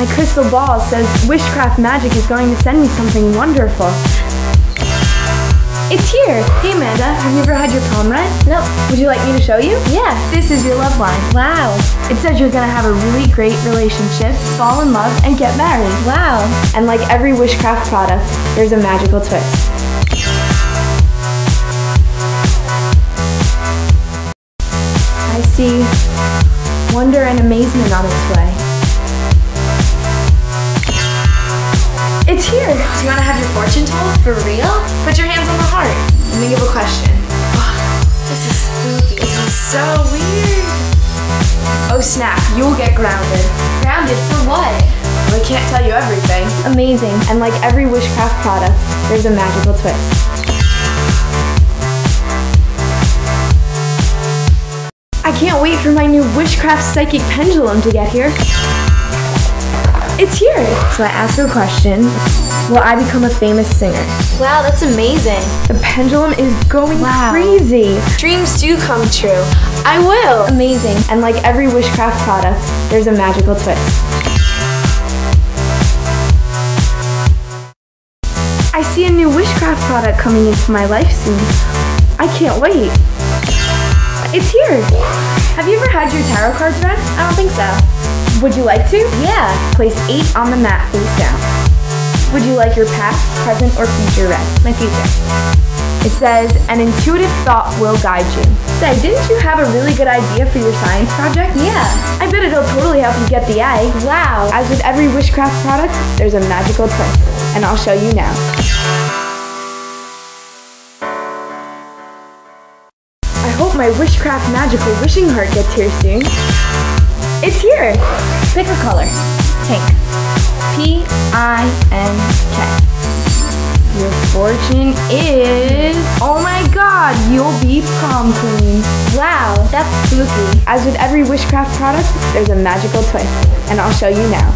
My crystal ball says Wishcraft Magic is going to send me something wonderful. It's here! Hey Amanda, have you ever had your palm read? Nope. Would you like me to show you? Yeah. This is your love line. Wow. It says you're gonna have a really great relationship, fall in love, and get married. Wow. And like every Wishcraft product, there's a magical twist. I see wonder and amazement on its way. Fortune told? For real? Put your hands on the heart. Let me give a question. This is spooky. This is so weird. Oh snap, you'll get grounded. Grounded for what? Well, I can't tell you everything. Amazing. And like every Wishcraft product, there's a magical twist. I can't wait for my new Wishcraft Psychic Pendulum to get here. It's here! So I asked her a question Will I become a famous singer? Wow, that's amazing. The pendulum is going Wow. crazy. Dreams do come true. I will. Amazing. And like every Wishcraft product, there's a magical twist. I see a new Wishcraft product coming into my life soon. I can't wait. It's here. Have you ever had your tarot cards read? I don't think so. Would you like to? Yeah. Place eight on the mat face down. Would you like your past, present, or future read? My future. It says, an intuitive thought will guide you. Say, didn't you have a really good idea for your science project? Yeah. I bet it'll totally help you get the A. Wow. As with every Wishcraft product, there's a magical twist, and I'll show you now. I hope my Wishcraft magical wishing heart gets here soon. It's here! Pick a color. Pink. P I N K. Your fortune is. Oh my god, you'll be prom queen. Wow, that's spooky. As with every Wishcraft product, there's a magical twist, and I'll show you now.